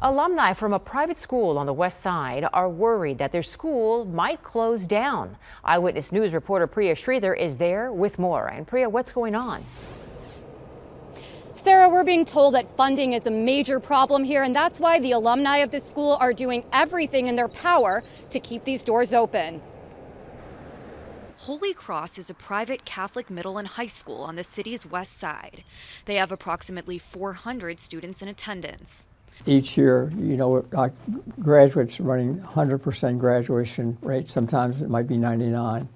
Alumni from a private school on the west side are worried that their school might close down. Eyewitness News reporter Priya Sridhar is there with more. And Priya, what's going on? Sarah, we're being told that funding is a major problem here, and that's why the alumni of this school are doing everything in their power to keep these doors open. Holy Cross is a private Catholic middle and high school on the city's west side. They have approximately 400 students in attendance. Each year, you know, like graduates running 100% graduation rate. Sometimes it might be 99.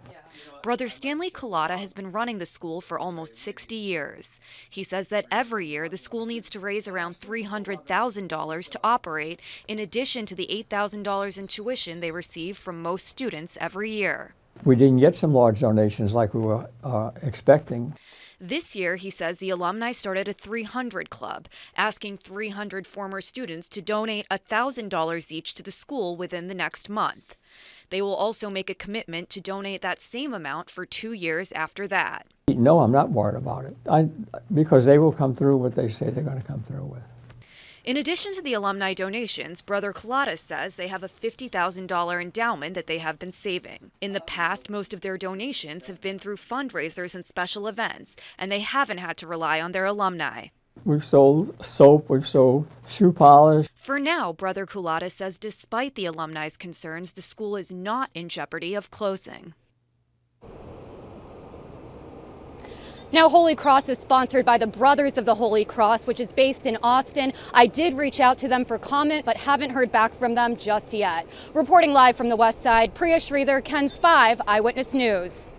Brother Stanley Collada has been running the school for almost 60 years. He says that every year the school needs to raise around $300,000 to operate, in addition to the $8,000 in tuition they receive from most students every year. We didn't get some large donations like we were uh, expecting. This year, he says the alumni started a 300 club, asking 300 former students to donate $1,000 each to the school within the next month. They will also make a commitment to donate that same amount for two years after that. No, I'm not worried about it I, because they will come through what they say they're going to come through with. In addition to the alumni donations, Brother Collada says they have a $50,000 endowment that they have been saving. In the past, most of their donations have been through fundraisers and special events, and they haven't had to rely on their alumni. We've sold soap, we've sold shoe polish. For now, Brother Collada says despite the alumni's concerns, the school is not in jeopardy of closing. Now, Holy Cross is sponsored by the Brothers of the Holy Cross, which is based in Austin. I did reach out to them for comment, but haven't heard back from them just yet. Reporting live from the West Side, Priya Sridhar, KENS 5 Eyewitness News.